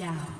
down.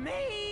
Me!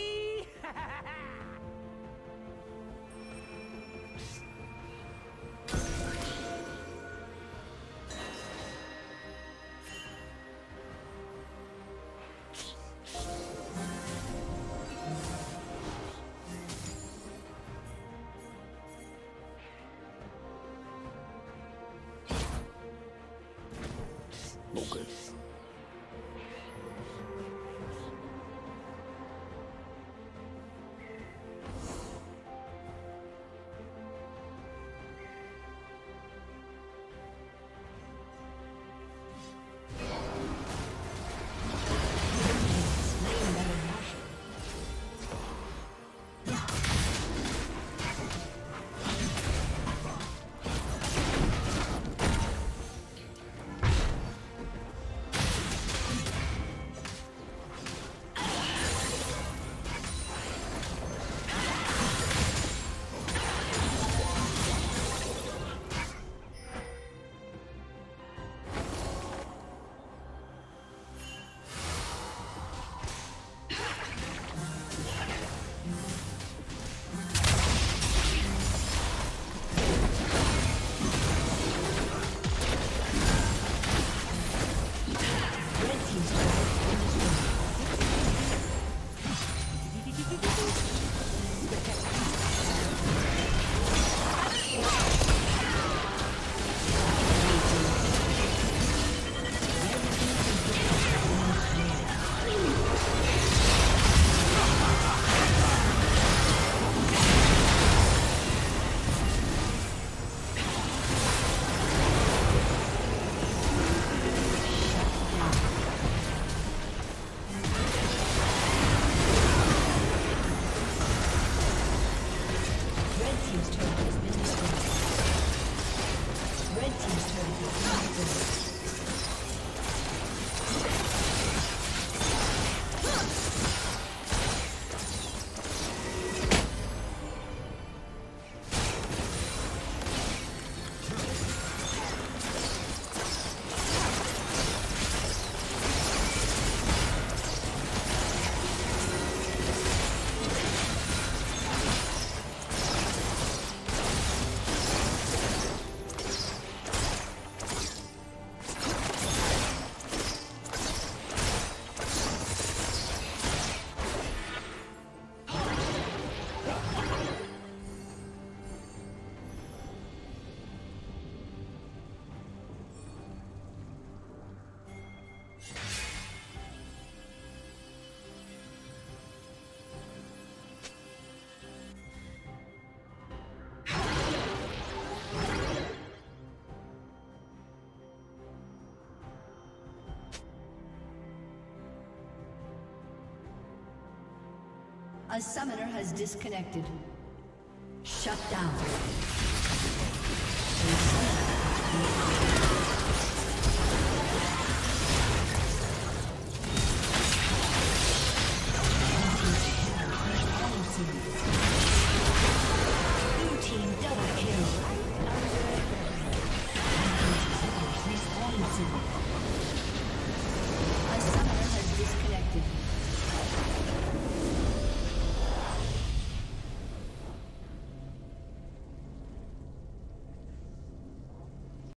A summoner has disconnected. Shut down.